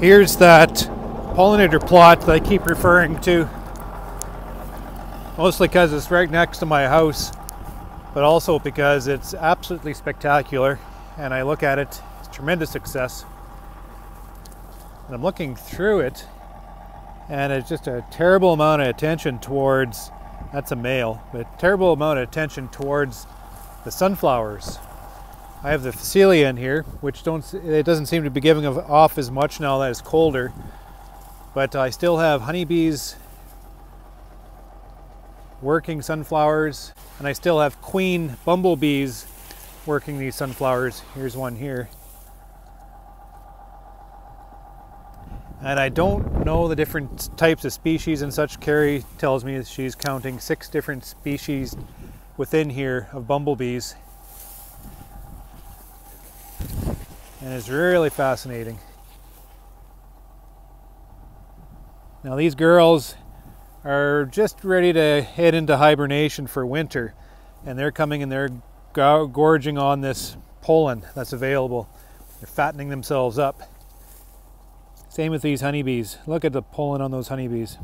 Here's that pollinator plot that I keep referring to. Mostly because it's right next to my house, but also because it's absolutely spectacular and I look at it, it's tremendous success. And I'm looking through it and it's just a terrible amount of attention towards that's a male, but terrible amount of attention towards the sunflowers. I have the Phacelia in here, which don't it doesn't seem to be giving off as much now that it's colder. But I still have honeybees working sunflowers, and I still have queen bumblebees working these sunflowers. Here's one here. And I don't know the different types of species and such. Carrie tells me she's counting six different species within here of bumblebees. And it's really fascinating. Now these girls are just ready to head into hibernation for winter and they're coming and they're gorging on this pollen that's available. They're fattening themselves up. Same with these honeybees. Look at the pollen on those honeybees.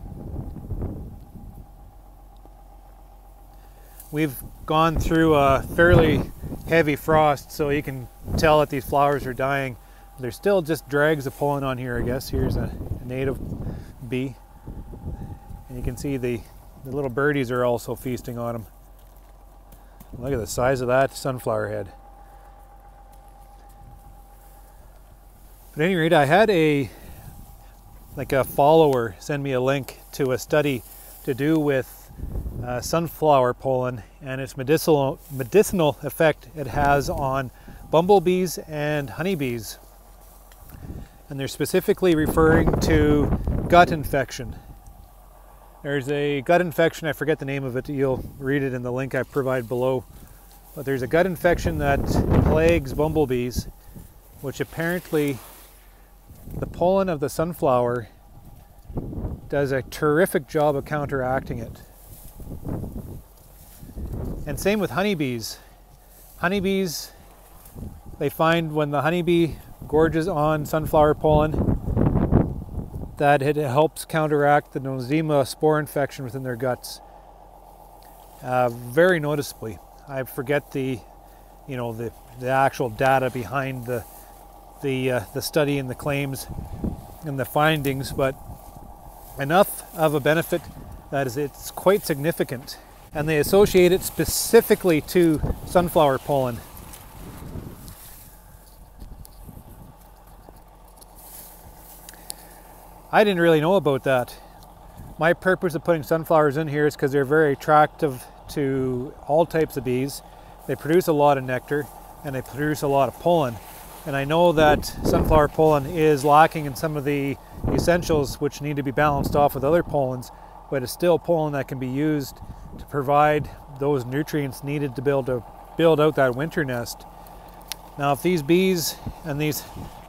We've gone through a fairly heavy frost, so you can tell that these flowers are dying. There's still just drags of pollen on here, I guess. Here's a, a native bee. And you can see the, the little birdies are also feasting on them. Look at the size of that sunflower head. But at any rate, I had a like a follower send me a link to a study to do with uh, sunflower pollen and its medicinal medicinal effect it has on bumblebees and honeybees. And they're specifically referring to gut infection. There's a gut infection, I forget the name of it, you'll read it in the link I provide below. But there's a gut infection that plagues bumblebees, which apparently the pollen of the sunflower does a terrific job of counteracting it. And same with honeybees. Honeybees, they find when the honeybee gorges on sunflower pollen that it helps counteract the nosema spore infection within their guts uh, very noticeably. I forget the, you know, the, the actual data behind the the, uh, the study and the claims and the findings, but enough of a benefit that is it's quite significant. And they associate it specifically to sunflower pollen. I didn't really know about that. My purpose of putting sunflowers in here is because they're very attractive to all types of bees. They produce a lot of nectar and they produce a lot of pollen. And I know that sunflower pollen is lacking in some of the essentials which need to be balanced off with other pollens, but it's still pollen that can be used to provide those nutrients needed to build to build out that winter nest. Now, if these bees and these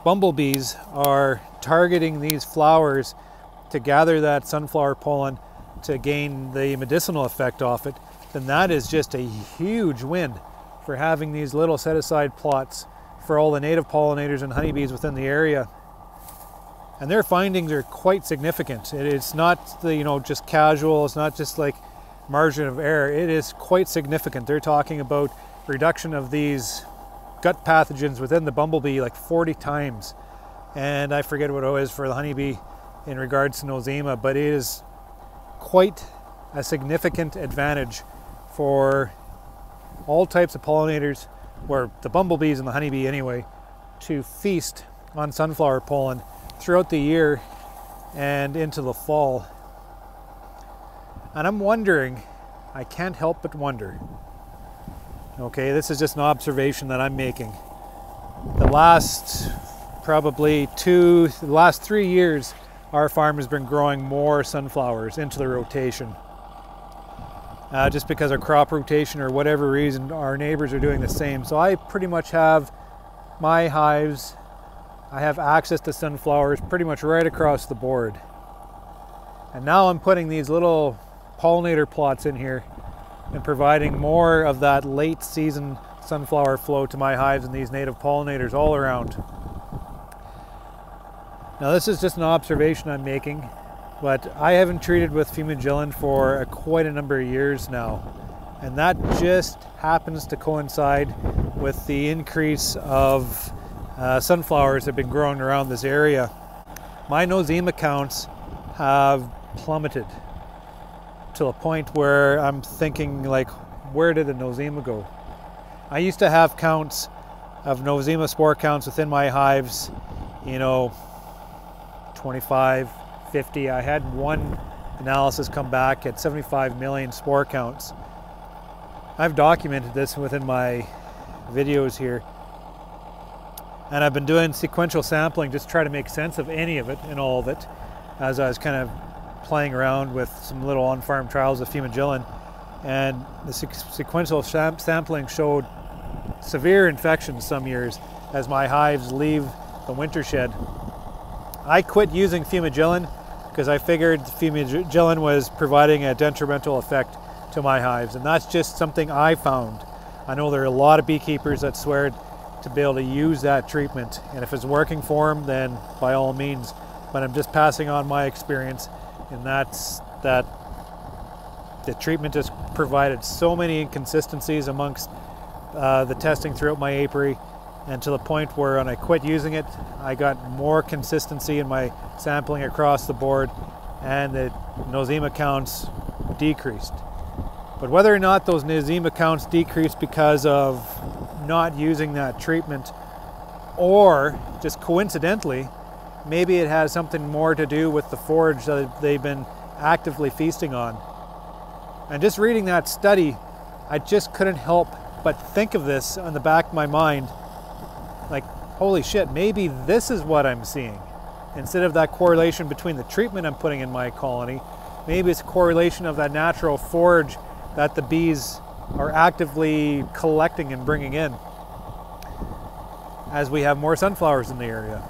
bumblebees are targeting these flowers to gather that sunflower pollen to gain the medicinal effect off it, then that is just a huge win for having these little set aside plots for all the native pollinators and honeybees within the area. And their findings are quite significant. It's not the, you know just casual, it's not just like margin of error. It is quite significant. They're talking about reduction of these gut pathogens within the bumblebee like 40 times. And I forget what it is for the honeybee in regards to nosema, but it is quite a significant advantage for all types of pollinators where the bumblebees and the honeybee anyway, to feast on sunflower pollen throughout the year and into the fall. And I'm wondering, I can't help but wonder. Okay, this is just an observation that I'm making. The last probably two, the last three years, our farm has been growing more sunflowers into the rotation uh, just because of crop rotation or whatever reason, our neighbors are doing the same. So I pretty much have my hives, I have access to sunflowers pretty much right across the board. And now I'm putting these little pollinator plots in here and providing more of that late season sunflower flow to my hives and these native pollinators all around. Now this is just an observation I'm making, but I haven't treated with fumagillin for a, quite a number of years now. And that just happens to coincide with the increase of uh, sunflowers have been growing around this area. My nosema counts have plummeted to a point where I'm thinking like, where did the nosema go? I used to have counts of nosema spore counts within my hives, you know, 25, 50. I had one analysis come back at 75 million spore counts. I've documented this within my videos here. And I've been doing sequential sampling just try to make sense of any of it and all of it as I was kind of playing around with some little on-farm trials of fumagillin. And the sequential sam sampling showed severe infections some years as my hives leave the winter shed. I quit using fumagillin because I figured fumagillin was providing a detrimental effect to my hives, and that's just something I found. I know there are a lot of beekeepers that swear to be able to use that treatment, and if it's working for them, then by all means. But I'm just passing on my experience, and that's that the treatment has provided so many inconsistencies amongst uh, the testing throughout my apiary and to the point where when I quit using it, I got more consistency in my sampling across the board and the nosema counts decreased. But whether or not those nosema counts decreased because of not using that treatment or just coincidentally, maybe it has something more to do with the forage that they've been actively feasting on. And just reading that study, I just couldn't help but think of this on the back of my mind like, holy shit, maybe this is what I'm seeing. Instead of that correlation between the treatment I'm putting in my colony, maybe it's a correlation of that natural forage that the bees are actively collecting and bringing in as we have more sunflowers in the area.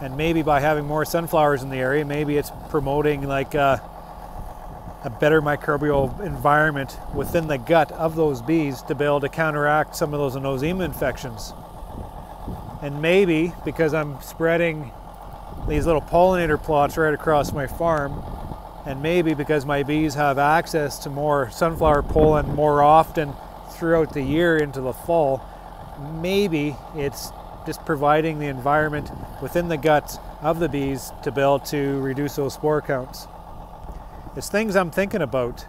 And maybe by having more sunflowers in the area, maybe it's promoting like a, a better microbial environment within the gut of those bees to be able to counteract some of those nosema infections. And maybe because I'm spreading these little pollinator plots right across my farm, and maybe because my bees have access to more sunflower pollen more often throughout the year into the fall, maybe it's just providing the environment within the guts of the bees to be able to reduce those spore counts. It's things I'm thinking about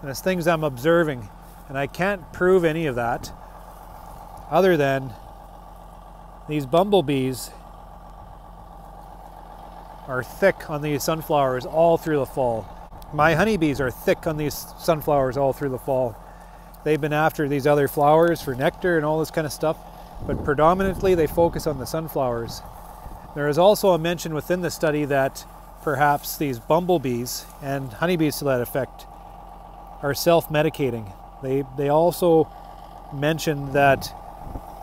and it's things I'm observing, and I can't prove any of that other than these bumblebees are thick on these sunflowers all through the fall. My honeybees are thick on these sunflowers all through the fall. They've been after these other flowers for nectar and all this kind of stuff, but predominantly they focus on the sunflowers. There is also a mention within the study that perhaps these bumblebees and honeybees to that effect are self-medicating. They, they also mentioned that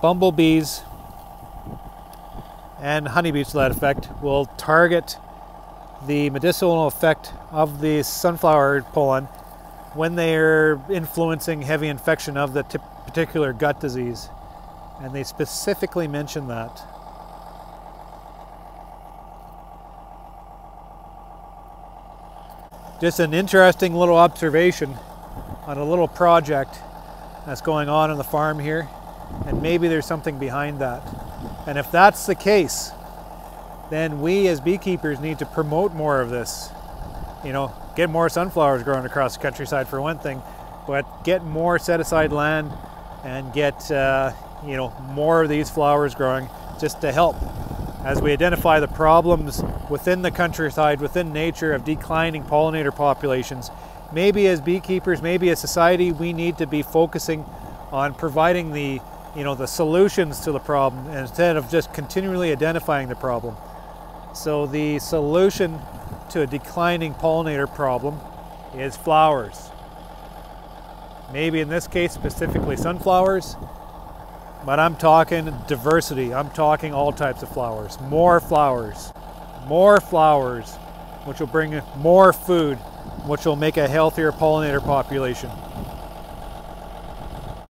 bumblebees and honeybees to that effect will target the medicinal effect of the sunflower pollen when they're influencing heavy infection of the particular gut disease. And they specifically mention that. Just an interesting little observation on a little project that's going on on the farm here. And maybe there's something behind that. And if that's the case, then we as beekeepers need to promote more of this. You know, get more sunflowers growing across the countryside for one thing, but get more set aside land and get, uh, you know, more of these flowers growing just to help as we identify the problems within the countryside, within nature of declining pollinator populations. Maybe as beekeepers, maybe as society, we need to be focusing on providing the you know, the solutions to the problem instead of just continually identifying the problem. So the solution to a declining pollinator problem is flowers. Maybe in this case specifically sunflowers, but I'm talking diversity. I'm talking all types of flowers. More flowers. More flowers, which will bring more food, which will make a healthier pollinator population.